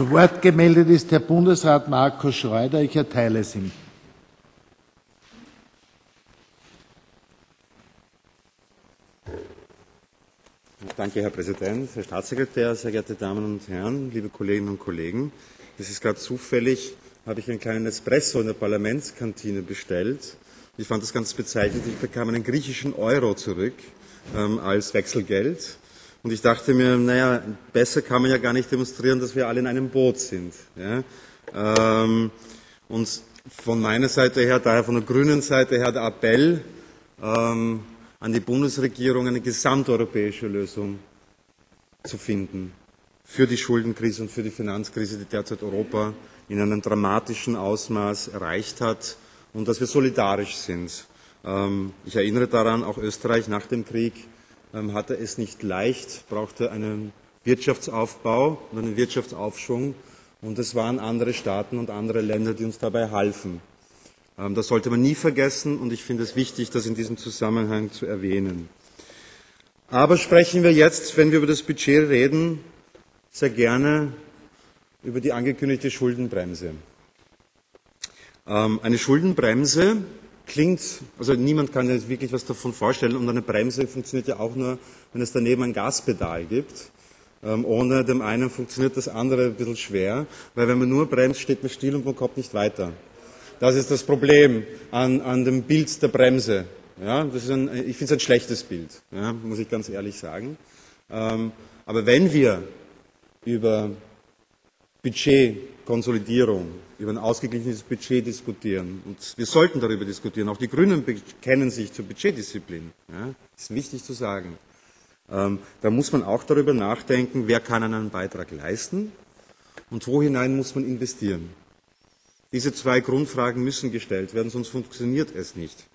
Zu Wort gemeldet ist Herr Bundesrat Markus Schreuder. Ich erteile es ihm. Danke, Herr Präsident, Herr Staatssekretär, sehr geehrte Damen und Herren, liebe Kolleginnen und Kollegen. Das ist gerade zufällig, habe ich einen kleinen Espresso in der Parlamentskantine bestellt. Ich fand das ganz bezeichnend. Ich bekam einen griechischen Euro zurück ähm, als Wechselgeld. Und ich dachte mir, naja, besser kann man ja gar nicht demonstrieren, dass wir alle in einem Boot sind. Ja? Ähm, und von meiner Seite her, daher von der grünen Seite her, der Appell, ähm, an die Bundesregierung, eine gesamteuropäische Lösung zu finden für die Schuldenkrise und für die Finanzkrise, die derzeit Europa in einem dramatischen Ausmaß erreicht hat und dass wir solidarisch sind. Ähm, ich erinnere daran, auch Österreich nach dem Krieg ähm, hatte es nicht leicht, brauchte einen Wirtschaftsaufbau und einen Wirtschaftsaufschwung und es waren andere Staaten und andere Länder, die uns dabei halfen. Ähm, das sollte man nie vergessen und ich finde es wichtig, das in diesem Zusammenhang zu erwähnen. Aber sprechen wir jetzt, wenn wir über das Budget reden, sehr gerne über die angekündigte Schuldenbremse. Ähm, eine Schuldenbremse klingt, also niemand kann sich wirklich was davon vorstellen und eine Bremse funktioniert ja auch nur, wenn es daneben ein Gaspedal gibt. Ähm, ohne dem einen funktioniert das andere ein bisschen schwer, weil wenn man nur bremst, steht man still und man kommt nicht weiter. Das ist das Problem an, an dem Bild der Bremse. Ja, das ist ein, ich finde es ein schlechtes Bild, ja, muss ich ganz ehrlich sagen. Ähm, aber wenn wir über Budgetkonsolidierung, über ein ausgeglichenes Budget diskutieren, und wir sollten darüber diskutieren, auch die Grünen bekennen sich zur Budgetdisziplin, ja, ist wichtig zu sagen, ähm, da muss man auch darüber nachdenken, wer kann einen Beitrag leisten und wo hinein muss man investieren. Diese zwei Grundfragen müssen gestellt werden, sonst funktioniert es nicht.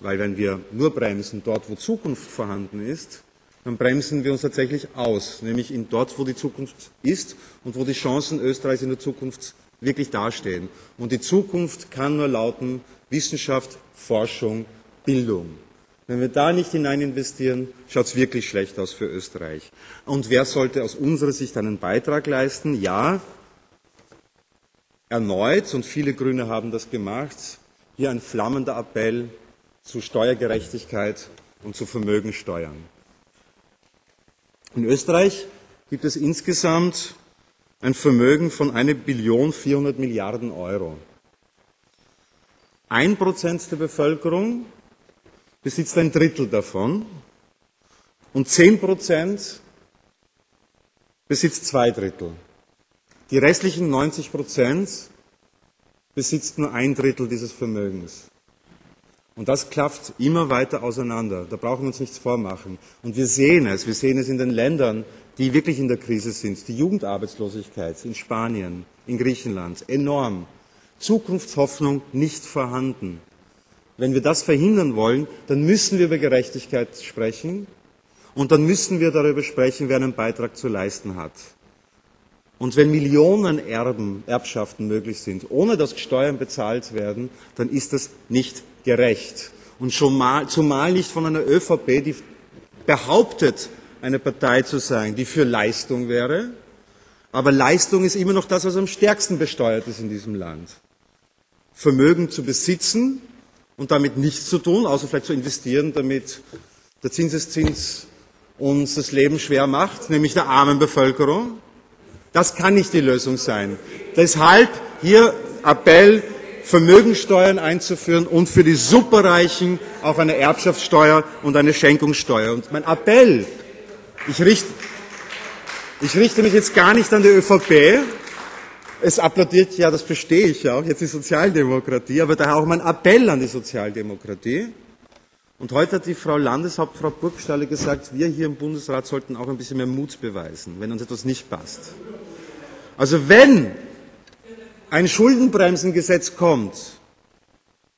Weil wenn wir nur bremsen dort, wo Zukunft vorhanden ist, dann bremsen wir uns tatsächlich aus, nämlich in dort, wo die Zukunft ist und wo die Chancen Österreichs in der Zukunft wirklich dastehen. Und die Zukunft kann nur lauten Wissenschaft, Forschung, Bildung. Wenn wir da nicht hinein investieren, schaut es wirklich schlecht aus für Österreich. Und wer sollte aus unserer Sicht einen Beitrag leisten? Ja, erneut, und viele Grüne haben das gemacht, hier ein flammender Appell zu Steuergerechtigkeit und zu Vermögensteuern. In Österreich gibt es insgesamt ein Vermögen von 1 Billion 400 Milliarden Euro. Ein Prozent der Bevölkerung besitzt ein Drittel davon und zehn Prozent besitzt zwei Drittel. Die restlichen 90 Prozent besitzt nur ein Drittel dieses Vermögens. Und das klafft immer weiter auseinander. Da brauchen wir uns nichts vormachen. Und wir sehen es. Wir sehen es in den Ländern, die wirklich in der Krise sind. Die Jugendarbeitslosigkeit in Spanien, in Griechenland, enorm. Zukunftshoffnung nicht vorhanden. Wenn wir das verhindern wollen, dann müssen wir über Gerechtigkeit sprechen. Und dann müssen wir darüber sprechen, wer einen Beitrag zu leisten hat. Und wenn Millionen Erben, Erbschaften möglich sind, ohne dass Steuern bezahlt werden, dann ist das nicht gerecht. Und schon mal, zumal nicht von einer ÖVP, die behauptet, eine Partei zu sein, die für Leistung wäre. Aber Leistung ist immer noch das, was am stärksten besteuert ist in diesem Land. Vermögen zu besitzen und damit nichts zu tun, außer vielleicht zu investieren, damit der Zinseszins uns das Leben schwer macht, nämlich der armen Bevölkerung. Das kann nicht die Lösung sein. Deshalb hier Appell, Vermögensteuern einzuführen und für die Superreichen auch eine Erbschaftssteuer und eine Schenkungssteuer. Und mein Appell, ich richte, ich richte mich jetzt gar nicht an die ÖVP. Es applaudiert, ja, das verstehe ich auch, jetzt die Sozialdemokratie, aber daher auch mein Appell an die Sozialdemokratie. Und heute hat die Frau Landeshauptfrau Burgstalle gesagt, wir hier im Bundesrat sollten auch ein bisschen mehr Mut beweisen, wenn uns etwas nicht passt. Also wenn ein Schuldenbremsengesetz kommt,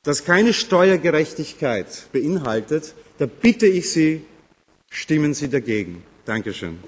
das keine Steuergerechtigkeit beinhaltet, da bitte ich Sie, stimmen Sie dagegen. Dankeschön.